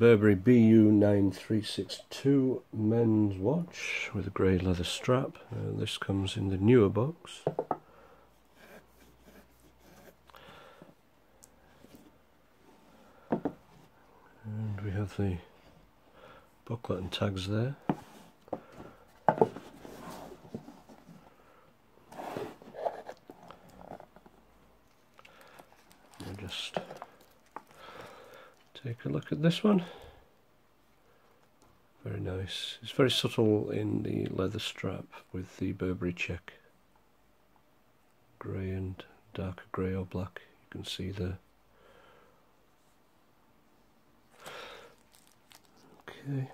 Burberry BU9362 men's watch with a grey leather strap. Uh, this comes in the newer box. And we have the booklet and tags there. Just take a look at this one. Very nice. It's very subtle in the leather strap with the Burberry check. Grey and darker grey or black. You can see there. Okay.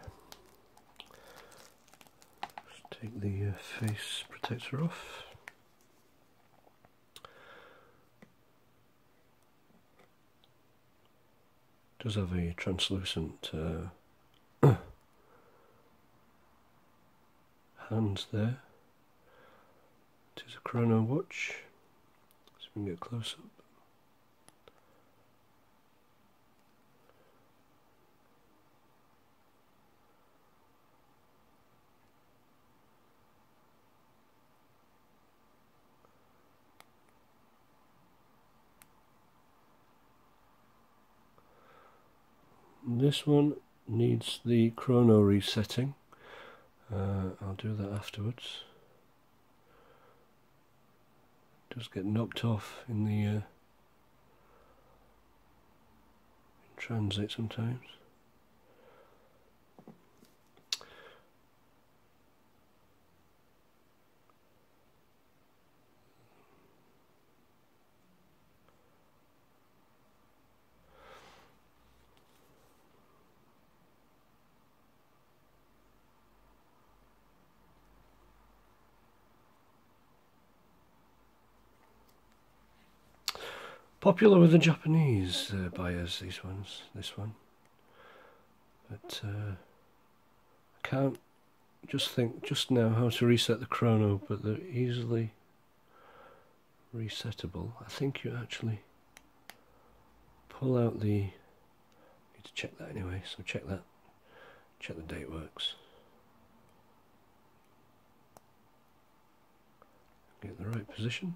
Let's take the uh, face protector off. Does have a translucent uh, hands there. It is a chrono watch, Let's can get close up. This one needs the chrono resetting. Uh, I'll do that afterwards. Does get knocked off in the uh, transit sometimes. Popular with the Japanese uh, buyers, these ones, this one. But uh, I can't just think just now how to reset the chrono, but they're easily resettable. I think you actually pull out the, need to check that anyway, so check that, check the date works. Get the right position.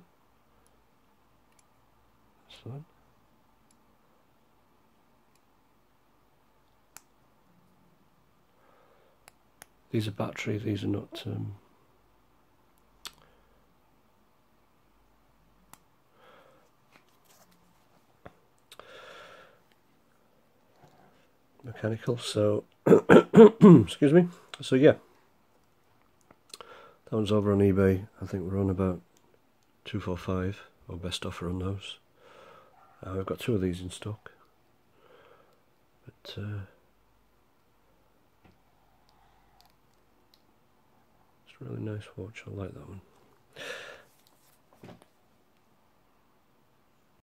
Excellent. These are battery, these are not um, mechanical so excuse me. So yeah. That one's over on ebay. I think we're on about 245 or best offer on those uh, I've got two of these in stock. But uh, it's a really nice watch. I like that one.